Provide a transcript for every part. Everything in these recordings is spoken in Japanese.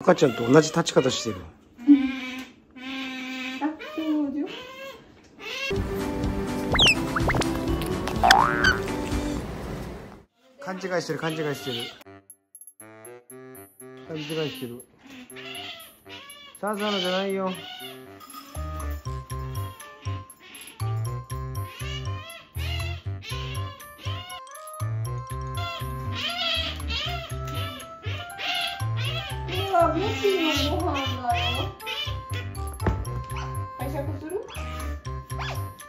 赤ちゃんと同じ立ち方してる、勘違いしてる勘違いしてる。勘違いしてる。さあさあのじゃないよ。うわ、ムシのご飯だよ。拝借する。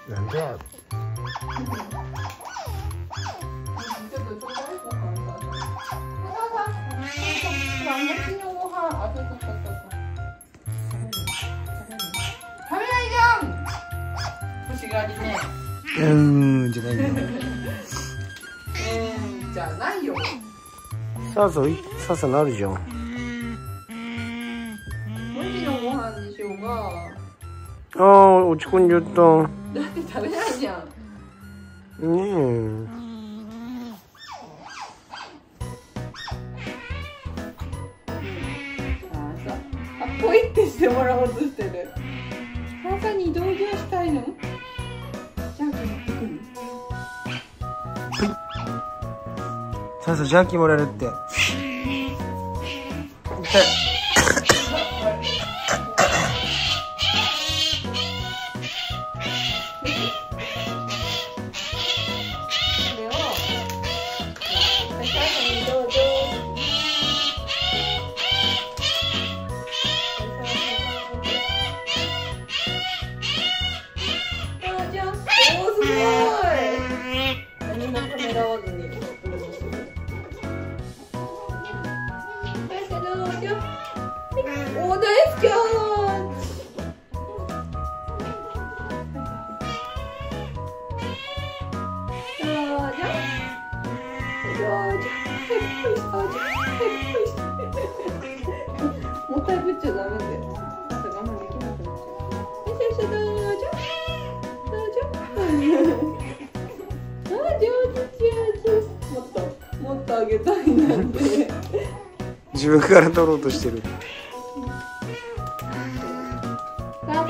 なんじゃちょっとちょうだいご飯さ。お母さん。ほら、ムシのご飯、あ、そうそうそうそう。食べないじゃん。欲しがりね。うーんじゃないよえー、じゃないよ。さあさあいさあさあなるじゃんムシのご飯でしょうが。ああ落ち込んじゃった。だって食べないじゃん。ねあさあポイってしてもらおうとしてる。母に同情したいの？じゃあ持ってくる？えさあさあジャンキーもらえるって。痛 いおー大好きよどうぞどうぞもったいぶっちゃダメだよ。あと我慢できなくなっちゃう。よしよしどうぞどうぞ。あ上手上手。もっともっとあげたいなんて。自分から取ろうとしてるパパ。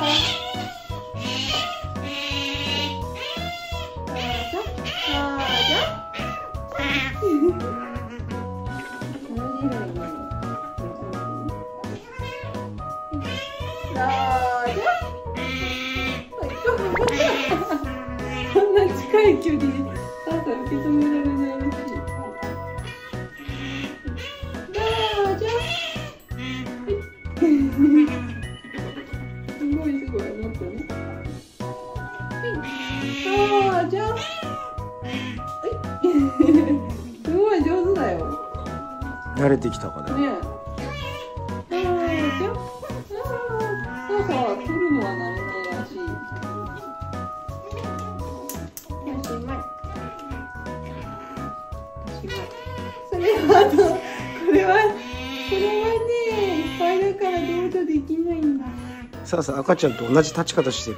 どうぞどうぞ。同じようにね。どうぞ。こんな近い距離で母さん受け止められないらしい。はい。どうぞ。はい。すごい上手だよ。慣れてきたかねねえ。どうぞ。そうそう、取るのは慣れないらしい。それはあと、これは、これはね、いっぱいだから同情できないんだ。さあさあ赤ちゃんと同じ立ち方してる